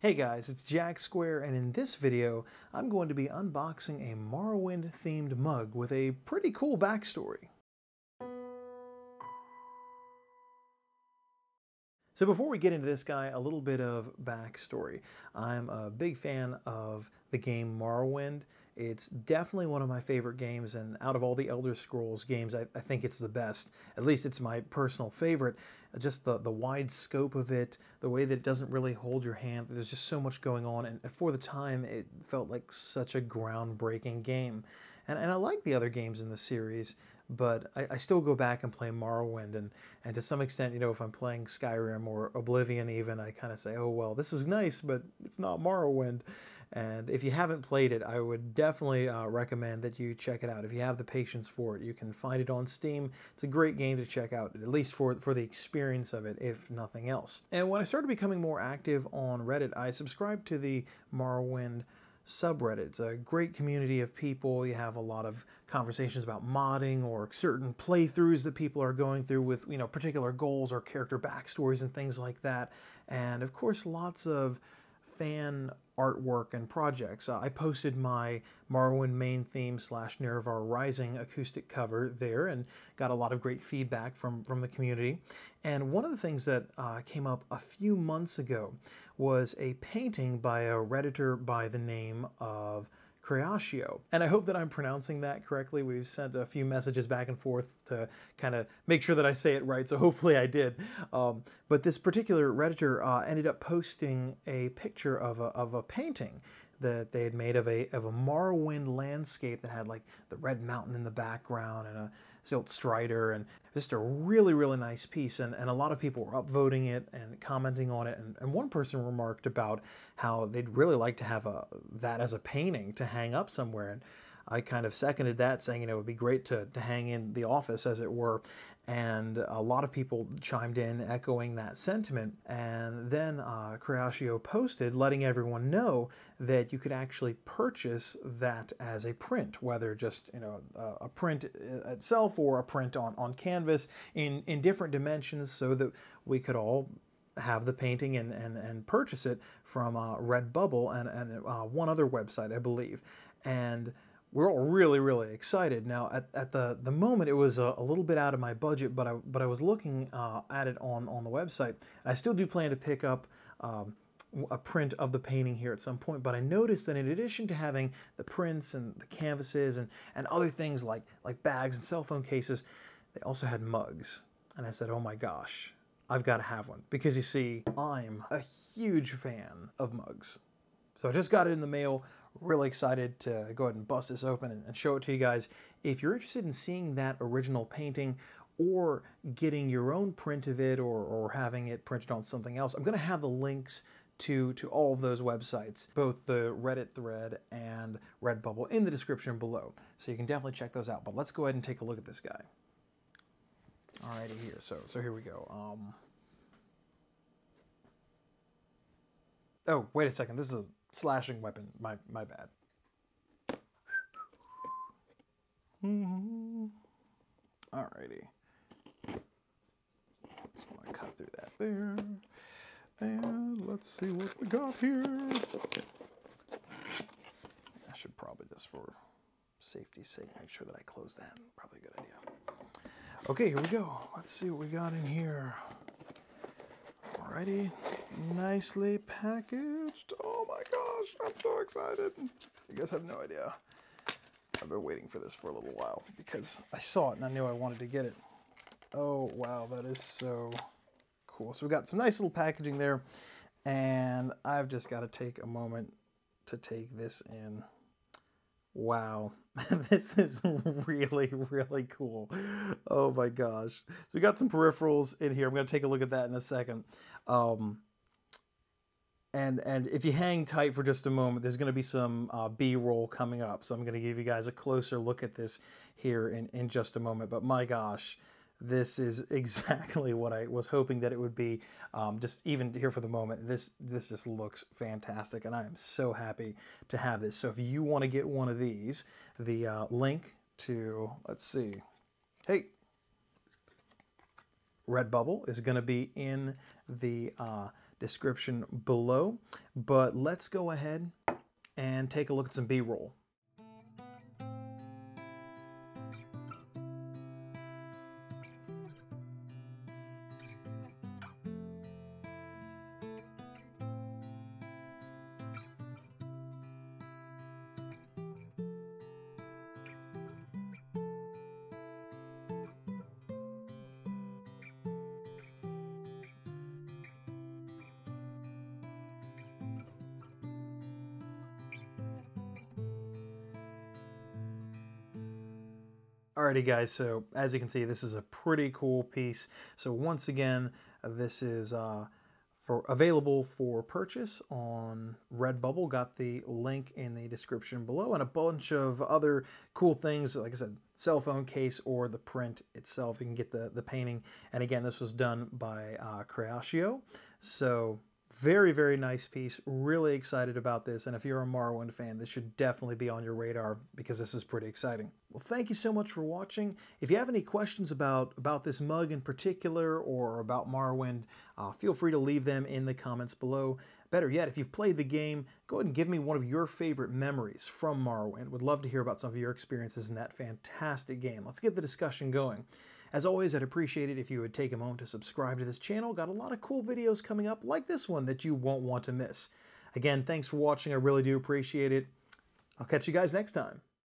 Hey guys, it's Jack Square, and in this video, I'm going to be unboxing a Morrowind themed mug with a pretty cool backstory. So before we get into this guy, a little bit of backstory. I'm a big fan of the game Morrowind. It's definitely one of my favorite games, and out of all the Elder Scrolls games, I, I, think it's the best. At least it's my personal favorite. Just the, the wide scope of it, the way that it doesn't really hold your hand. There's just so much going on, and for the time, it felt like such a groundbreaking game. And, and I like the other games in the series, but I, I, still go back and play Morrowind, and, and to some extent, you know, if I'm playing Skyrim or Oblivion even, I kind of say, oh, well, this is nice, but it's not Morrowind. And if you haven't played it, I would definitely uh, recommend that you check it out. If you have the patience for it, you can find it on Steam. It's a great game to check out, at least for, for the experience of it, if nothing else. And when I started becoming more active on Reddit, I subscribed to the Morrowind subreddit. It's a great community of people. You have a lot of conversations about modding or certain playthroughs that people are going through with, you know, particular goals or character backstories and things like that. And of course, lots of fan artwork and projects. Uh, I posted my Morrowind main theme slash Nerevar Rising acoustic cover there and got a lot of great feedback from, from the community. And one of the things that uh, came up a few months ago was a painting by a Redditor by the name of Kreatio. And I hope that I'm pronouncing that correctly. We've sent a few messages back and forth to kind of make sure that I say it right, so hopefully I did. Um, but this particular Redditor uh, ended up posting a picture of a, of a painting that they had made of a of a Morrowind landscape that had like the red mountain in the background and a Silt Strider and just a really really nice piece. And, and a lot of people were upvoting it and commenting on it. And, and one person remarked about how they'd really like to have a that as a painting to hang up somewhere. And I kind of seconded that, saying, you know, it would be great to, to hang in the office, as it were. And a lot of people chimed in, echoing that sentiment. And then uh, posted, letting everyone know that you could actually purchase that as a print, whether just, you know, a print itself or a print on, on canvas in, in different dimensions so that we could all have the painting and, and, and purchase it from uh, Redbubble and, and uh, one other website, I believe. And we're all really, really excited. Now, at, at the, the moment, it was a, a little bit out of my budget, but I, but I was looking uh, at it on, on the website. I still do plan to pick up um, a print of the painting here at some point, but I noticed that in addition to having the prints and the canvases and, and other things like, like bags and cell phone cases, they also had mugs. And I said, oh my gosh, I've got to have one. Because you see, I'm a huge fan of mugs. So I just got it in the mail really excited to go ahead and bust this open and show it to you guys. If you're interested in seeing that original painting or getting your own print of it or, or having it printed on something else, I'm going to have the links to, to all of those websites, both the Reddit thread and Redbubble in the description below. So you can definitely check those out. But let's go ahead and take a look at this guy. Alrighty here, so so here we go. Um, oh, wait a second. This is a slashing weapon. My my bad. Mm-hmm. Alrighty. Just want to cut through that there. And let's see what we got here. I should probably just for safety's sake make sure that I close that. Probably a good idea. Okay, here we go. Let's see what we got in here. Alrighty, nicely packaged. Oh my gosh, I'm so excited. You guys have no idea. I've been waiting for this for a little while because I saw it and I knew I wanted to get it. Oh wow, that is so cool. So we got some nice little packaging there and I've just got to take a moment to take this in. Wow, this is really, really cool. Oh my gosh. So we got some peripherals in here. I'm going to take a look at that in a second. Um, and and if you hang tight for just a moment, there's going to be some uh, B-roll coming up. So I'm going to give you guys a closer look at this here in, in just a moment. But my gosh, this is exactly what I was hoping that it would be. Um, just even here for the moment, this this just looks fantastic, and I am so happy to have this. So if you want to get one of these, the uh, link to let's see, hey, Redbubble is going to be in the uh, description below. But let's go ahead and take a look at some B-roll. Alrighty guys, so as you can see, this is a pretty cool piece. So once again, this is uh, for available for purchase on Redbubble. Got the link in the description below and a bunch of other cool things, like I said, cell phone case or the print itself. You can get the, the painting. And again, this was done by uh, Kreatio. So very, very nice piece. Really excited about this. And if you're a Morrowind fan, this should definitely be on your radar because this is pretty exciting. Well, thank you so much for watching. If you have any questions about, about this mug in particular or about Morrowind, uh, feel free to leave them in the comments below. Better yet, if you've played the game, go ahead and give me one of your favorite memories from Morrowind. Would love to hear about some of your experiences in that fantastic game. Let's get the discussion going. As always, I'd appreciate it if you would take a moment to subscribe to this channel. Got a lot of cool videos coming up like this one that you won't want to miss. Again, thanks for watching. I really do appreciate it. I'll catch you guys next time.